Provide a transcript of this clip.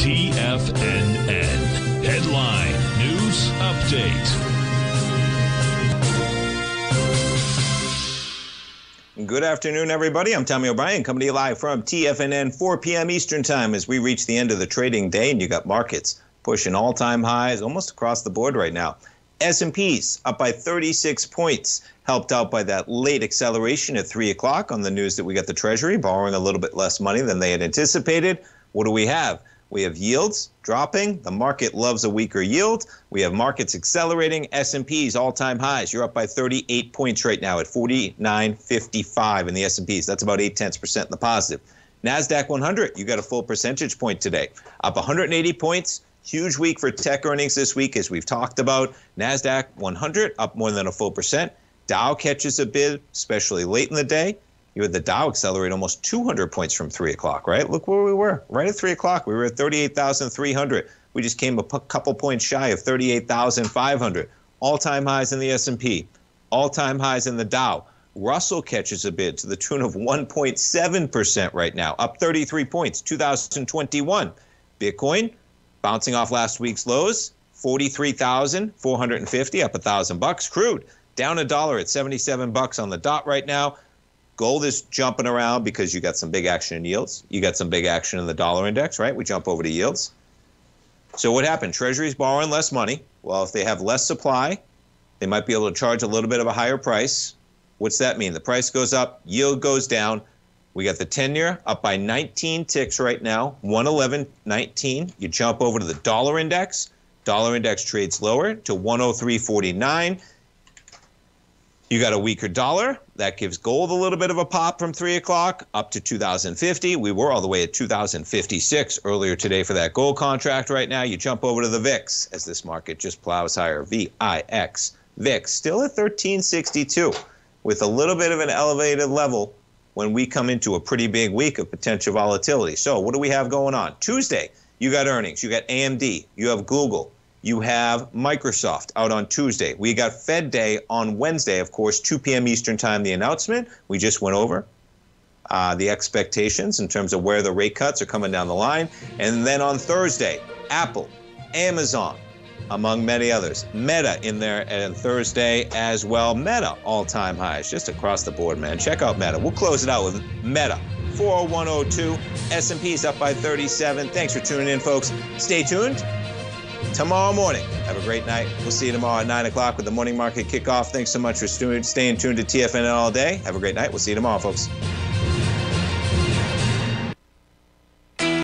TFNN. Headline News Update. Good afternoon, everybody. I'm Tommy O'Brien, coming to you live from TFNN, 4 p.m. Eastern Time as we reach the end of the trading day, and you got markets pushing all-time highs almost across the board right now. S&Ps up by 36 points, helped out by that late acceleration at 3 o'clock on the news that we got the Treasury borrowing a little bit less money than they had anticipated. What do we have? We have yields dropping. The market loves a weaker yield. We have markets accelerating. S&Ps all-time highs. You're up by 38 points right now at 49.55 in the S&Ps. That's about 8 tenths percent in the positive. Nasdaq 100. You got a full percentage point today, up 180 points. Huge week for tech earnings this week, as we've talked about. Nasdaq 100 up more than a full percent. Dow catches a bid, especially late in the day you had the Dow accelerate almost 200 points from 3 o'clock, right? Look where we were. Right at 3 o'clock, we were at 38,300. We just came a p- couple points shy of 38,500. All-time highs in the S&P. All-time highs in the Dow. Russell catches a bid to the tune of 1.7% right now, up 33 points, 2021. Bitcoin bouncing off last week's lows, 43,450, up a 1,000 bucks. Crude down a dollar at 77 bucks on the dot right now. Gold is jumping around because you got some big action in yields. You got some big action in the dollar index, right? We jump over to yields. So what happened? Treasury's borrowing less money. Well, if they have less supply, they might be able to charge a little bit of a higher price. What's that mean? The price goes up, yield goes down. We got the 10 year up by 19 ticks right now, 111.19. You jump over to the dollar index. Dollar index trades lower to 103.49. You got a weaker dollar. That gives gold a little bit of a pop from 3 o'clock up to 2050. We were all the way at 2056 earlier today for that gold contract. Right now, you jump over to the VIX as this market just plows higher. VIX. VIX still at 1362 with a little bit of an elevated level when we come into a pretty big week of potential volatility. So, what do we have going on? Tuesday, you got earnings, you got AMD, you have Google, you have Microsoft out on Tuesday. We got Fed Day on Wednesday, of course, 2 p.m. Eastern Time, the announcement. We just went over uh, the expectations in terms of where the rate cuts are coming down the line. And then on Thursday, Apple, Amazon, among many others. Meta in there and Thursday as well. Meta all time highs just across the board, man. Check out Meta. We'll close it out with Meta. 40102. S&P's up by 37. Thanks for tuning in, folks. Stay tuned tomorrow morning. Have a great night. We'll see you tomorrow at 9 o'clock with the morning market kickoff. Thanks so much for staying tuned to TFNN all day. Have a great night. We'll see you tomorrow, folks.